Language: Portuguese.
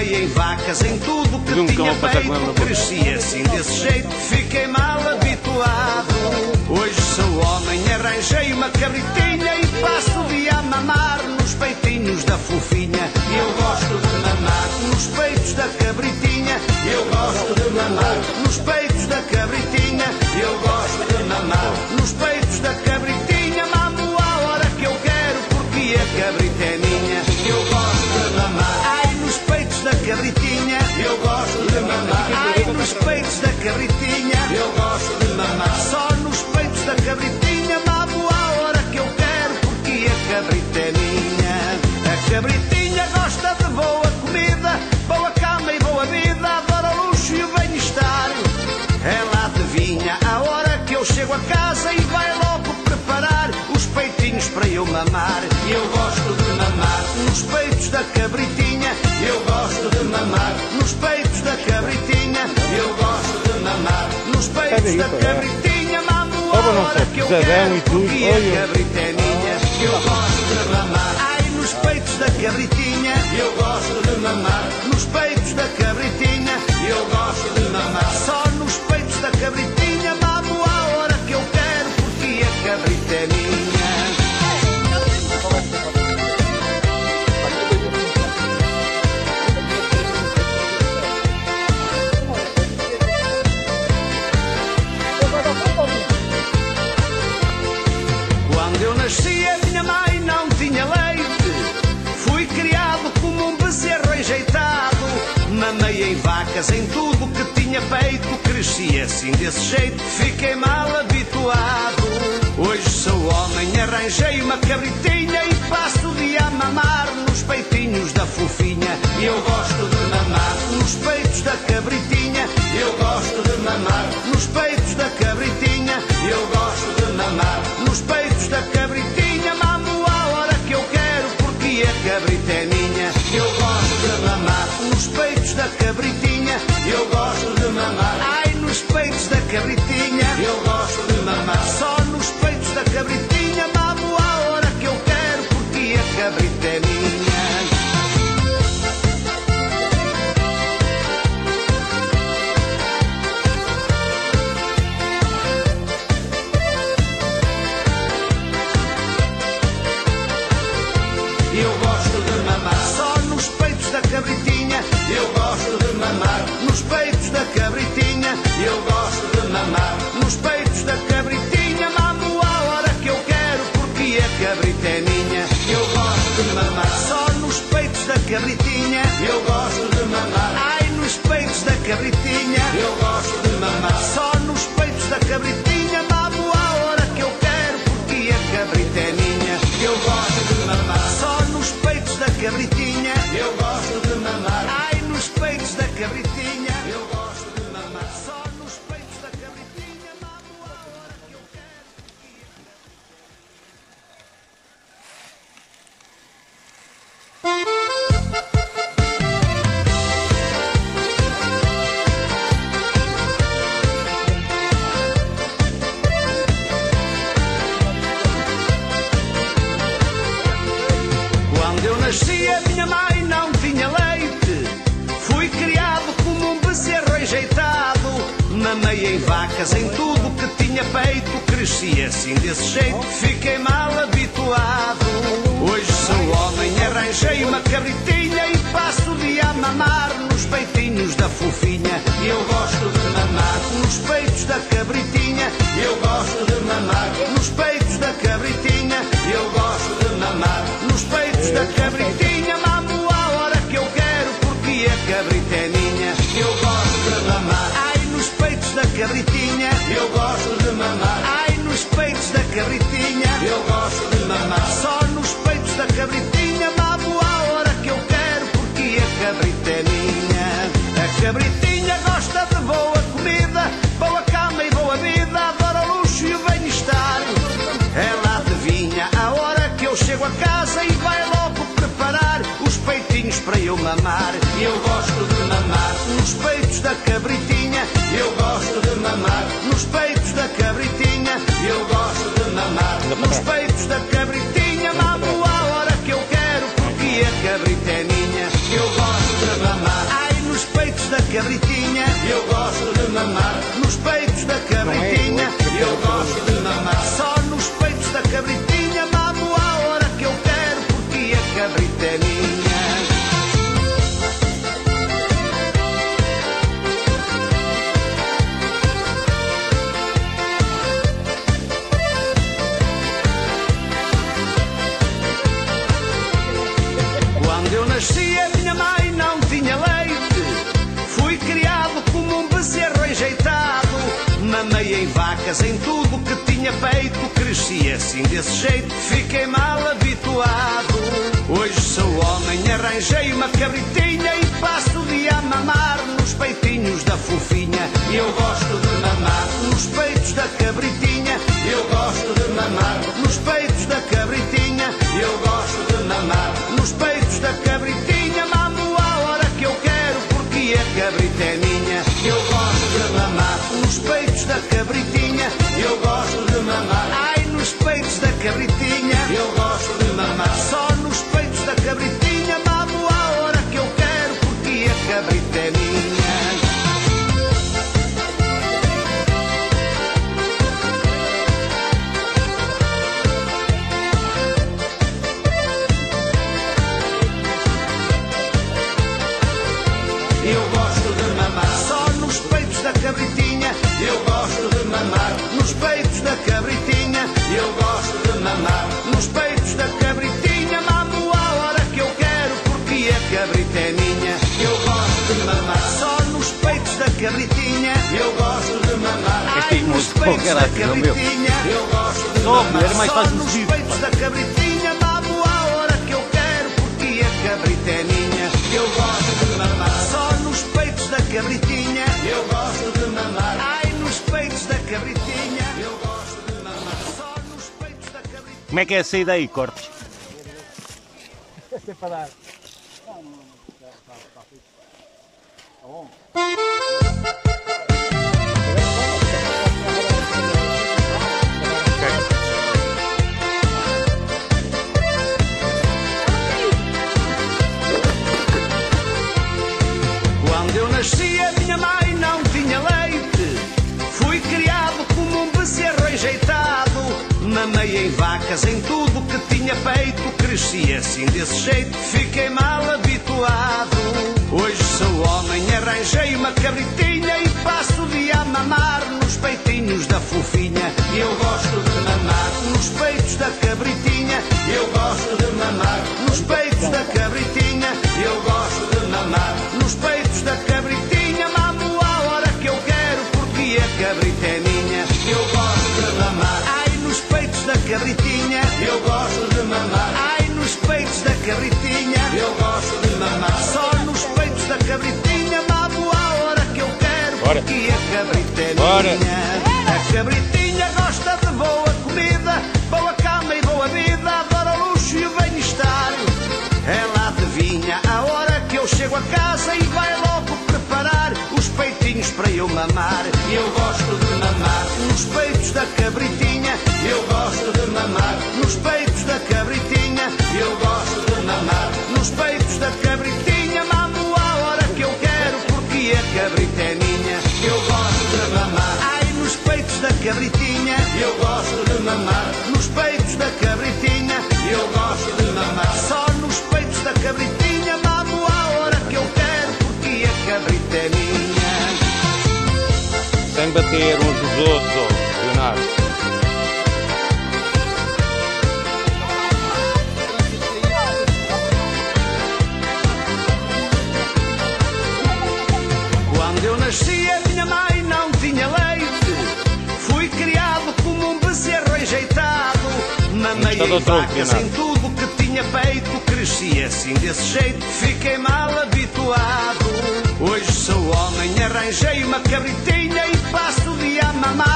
Mamei em vacas, em tudo que Nunca tinha boca. Cresci assim desse jeito, fiquei mal habituado. Hoje sou homem, arranjei uma cabritinha e passo o dia a mamar nos peitinhos da fofinha. Eu gosto de mamar nos peitos da cabritinha. Eu gosto de mamar nos peitos da cabritinha. Eu gosto de mamar. Só nos peitos da cabritinha. Mamo a hora que eu quero porque a cabrita é minha. A cabritinha gosta de boa comida, boa cama e boa vida. Adora luxo e o bem-estar. Ela adivinha a hora que eu chego a casa e vai logo preparar os peitinhos para eu mamar. Eu gosto de mamar nos peitos da cabritinha. Eu gosto de mamar nos peitos da cabritinha. Eu gosto de mamar nos peitos da cabritinha. Mamo a hora que eu quero e tudo. porque a cabrita é minha. Eu gosto de mamar. Ai, nos peitos da cabritinha. Eu gosto de mamar em vacas, em tudo que tinha peito. Cresci assim desse jeito, fiquei mal habituado. Hoje sou homem, arranjei uma cabritinha e passo o dia a mamar nos peitinhos da fofinha. Eu gosto de mamar nos peitos da cabritinha. Cabritinha. Eu gosto de mamar. Só nos peitos da cabritinha. Mamo a hora que eu quero porque a cabrita é minha. Nasci, a minha mãe não tinha leite. Fui criado como um bezerro enjeitado. Mamei em vacas, em tudo que tinha peito. Cresci assim desse jeito, fiquei mal habituado. Hoje sou homem, arranjei uma cabritinha e passo cabritinha. Eu gosto de mamar. Ai, nos peitos da cabritinha. Eu gosto de mamar. Só nos peitos da cabritinha. Mamo a hora que eu quero porque a cabrita é minha. A cabritinha gosta de boa comida, boa cama e boa vida. Adora o luxo e o bem-estar. Ela adivinha a hora que eu chego a casa e vai logo preparar os peitinhos para eu mamar. Eu gosto de mamar nos peitos da cabritinha. Eu gosto de mamar nos peitos da cabritinha. Eu gosto de mamar nos peitos Em tudo que tinha peito Cresci assim desse jeito, fiquei mal habituado. Hoje sou homem, arranjei uma cabritinha E passo o dia a mamar nos peitinhos da fofinha. Eu gosto de mamar nos peitos da cabritinha. Eu gosto de mamar Eu gosto de mamar. Ai, nos peitos da cabritinha. Eu gosto de mamar. Só nos peitos da cabritinha Mamo a hora que eu quero porque a cabrita é minha. Eu cabritinha. Eu gosto de mamar Este ai, nos peitos da é cabritinha. Eu gosto de Só a mamar mais só nos peitos da cabritinha. Mamo a hora que eu quero porque a cabrita é minha. Eu gosto de mamar só nos peitos da cabritinha. Eu gosto de mamar. Ai, nos peitos da cabritinha. Eu gosto de mamar só nos peitos da cabritinha. Como é que é essa ideia aí, Cortes? Quando em vacas, em tudo que tinha peito Cresci assim desse jeito, fiquei mal habituado. Hoje sou homem, arranjei uma cabritinha E passo o dia a mamar nos peitinhos da fofinha. Eu gosto de mamar nos peitos da cabritinha Bora. porque a cabrita é Bora. A cabritinha gosta de boa comida Boa cama e boa vida Adora o luxo e o bem-estar ela adivinha a hora que eu chego a casa e vai logo preparar os peitinhos para eu mamar. Eu gosto de mamar nos peitos da cabritinha. Eu gosto de mamar nos peitos da cabritinha. Sem bater uns nos outros, oh, Leonardo. Quando eu nasci a minha mãe não tinha leite. Fui criado como um bezerro enjeitado Mamei Está em vacas, em tudo que tinha peito Cresci assim desse jeito, fiquei mal habituado. Hoje sou homem, arranjei uma cabritinha Paso a su día mamá.